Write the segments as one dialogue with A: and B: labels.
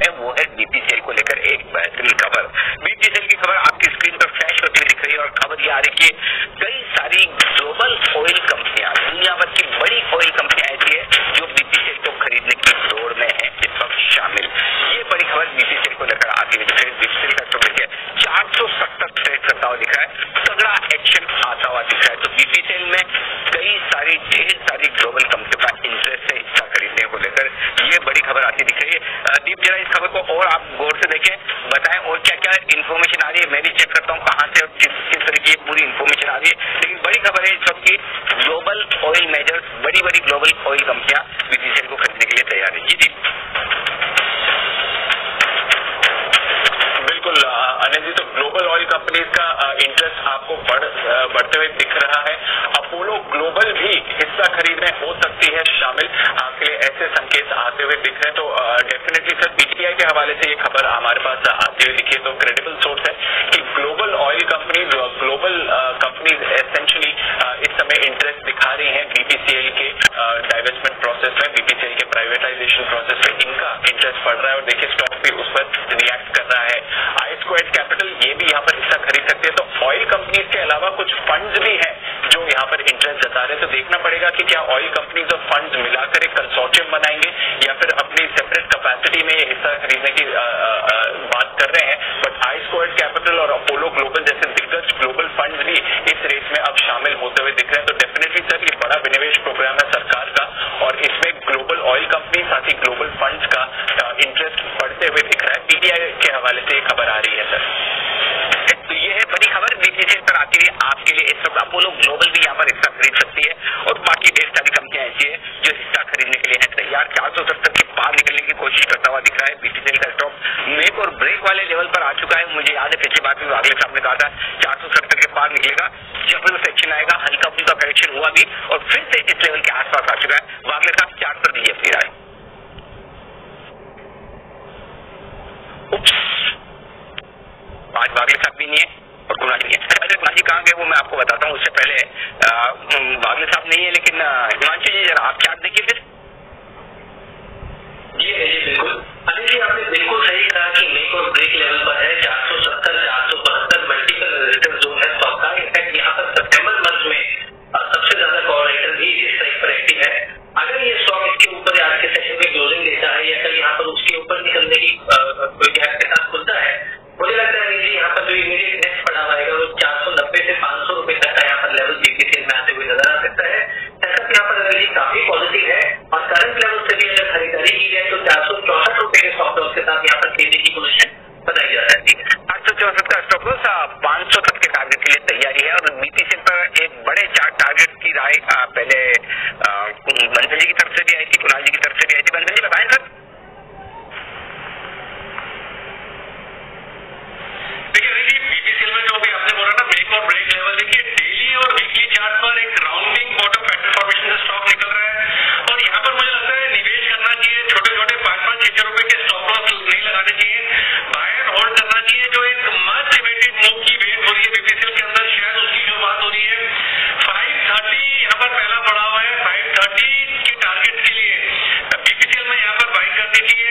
A: है वो है बीपीसीएल को लेकर एक बेहतरीन खबर। बीपीसीएल की खबर आपकी स्क्रीन पर फ्लैश होती हुई दिख रही है और खबर ये आ रही है कई सारी ग्लोबल ऑयल कंपनियाँ दुनिया भर की बड़ी ऑयल कंपनियाँ ऐसी है जो बीपीसीएल को खरीदने की दौड़ में है, इस वक्त शामिल। ये बड़ी खबर बीपीसीएल को लेकर आती हुई दिख रही है। बीपीसीएल का स्टॉक देखिए, चार सौ सत्तर ट्रेड करता हुआ दिख रहा है। तगड़ा एक्शन आता हुआ दिख रहा है। तो बीपीसीएल में कई सारी, ढेर सारी ग्लोबल कंपनियों का इंटरेस्ट है हिस्सा खरीदने को लेकर ये बड़ी खबर आती दिख रही है। दीप, जरा इस खबर को और आप गौर से देखें, बताएँ और क्या क्या इन्फॉर्मेशन आ रही है, मैं भी चेक करता हूँ कहाँ से और किस किस तरह की पूरी इन्फॉर्मेशन आ रही है। लेकिन बड़ी खबर है इस वक्त की ग्लोबल ऑयल मेजर्स बड़ी बड़ी ग्लोबल ऑयल कंपनियाँ बीपीसीएल को खरीदने के लिए तैयार है। जी जी
B: बिल्कुल अनिल जी तो ग्लोबल ऑयल कंपनीज़ का इंटरेस्ट आपको बढ़ बढ़ते हुए दिख रहा है। अपोलो ग्लोबल भी हिस्सा खरीदने हो सकती है शामिल। आपके लिए ऐसे आते हुए दिख रहे हैं तो डेफिनेटली सर पीटीआई के हवाले से ये खबर हमारे पास आती हुई दिखी है तो क्रेडिबल सोर्स है कि global oil companies global companies essentially इस समय इंटरेस्ट दिखा रही हैं बीपीसीएल के डाइवेस्टमेंट प्रोसेस में बीपीसीएल के प्राइवेटाइजेशन प्रोसेस में इनका इंटरेस्ट बढ़ रहा है और देखिए स्टॉक भी उस पर रिएक्ट कर रहा है। आई स्क्वाड कैपिटल ये भी यहाँ पर हिस्सा खरीद सकते हैं तो ऑयल कंपनीज़ के अलावा कुछ फंड्स भी हैं यहाँ पर इंटरेस्ट जता रहे हैं तो देखना पड़ेगा कि क्या ऑयल कंपनीज़ और फंड्स मिलाकर एक कंसोर्टियम बनाएँगे या फिर अपनी सेपरेट कैपेसिटी में हिस्सा खरीदने की आ, आ, बात कर रहे हैं। बट आई स्क्वाड कैपिटल और अपोलो ग्लोबल जैसे दिग्गज ग्लोबल फंड भी इस रेस में अब शामिल होते हुए दिख रहे हैं। तो डेफिनेटली सर ये बड़ा विनिवेश प्रोग्राम है सरकार का और इसमें ग्लोबल ऑयल कंपनी साथ ही ग्लोबल फंड का इंटरेस्ट बढ़ते हुए दिख रहा है। पीटीआई के हवाले से ये खबर आ रही है सर
A: इस वक्त अपोलो ग्लोबल भी यहाँ पर हिस्सा खरीद सकती है और बाकी ढेर सारी कंपनियाँ ऐसी है जो हिस्सा खरीदने के लिए है। तैयार चार सौ सत्तर के पार निकलने की कोशिश करता हुआ दिख रहा है। बीपीसीएल का स्टॉक मेक और ब्रेक वाले लेवल पर आ चुका है। मुझे याद है, पिछली बात में अगले साहब ने कहा था, चार सौ सत्तर के पार निकलेगा। ज़बरदस्त एक्शन आएगा, हल्का फुल्का करेक्शन हुआ भी और फिर से इस लेवल के आसपास आ चुका है। वागले साहब, चार्ट पर दीजिए अपनी राय आज वागले साहब भी नहीं है और कुणाल नहीं है गए वो मैं आपको बताता हूँ उससे पहले बागल साहब नहीं है, लेकिन हिमांशु जी, जरा आप चार्ट देखिए फिर।
C: जी जी, बिल्कुल। अनिल जी आपने पॉजिटिव है और करंट
D: छह रुपए के लॉस नहीं लगाने चाहिए। बायर होल्ड करना चाहिए, जो एक मच इवेटेड मूव की वेट हो रही है। बीपीसीएल के अंदर शायद उसकी जो बात हो रही है। फाइव थर्टी यहाँ पर पहला पड़ा हुआ है। फाइव थर्टी के टारगेट के लिए। बीपीसीएल में यहाँ पर बाइंग करनी चाहिए।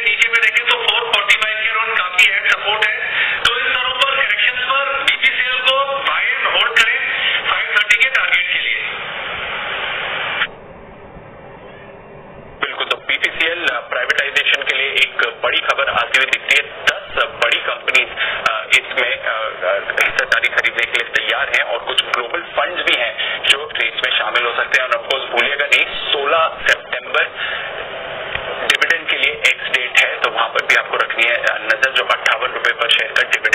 B: बड़ी खबर आती हुई दिखती है। दस बड़ी कंपनीज़ इसमें हिस्सेदारी खरीदने के लिए तैयार हैं और कुछ ग्लोबल फंड भी हैं जो रेस में शामिल हो सकते हैं। और ऑफकोर्स भूलिएगा नहीं, सोलह सेप्टेम्बर डिविडेंड के लिए एक्स डेट है तो वहाँ पर भी आपको रखनी है नज़र जो अट्ठावन रुपए पर शेयर का डिविडेंड